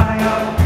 Fire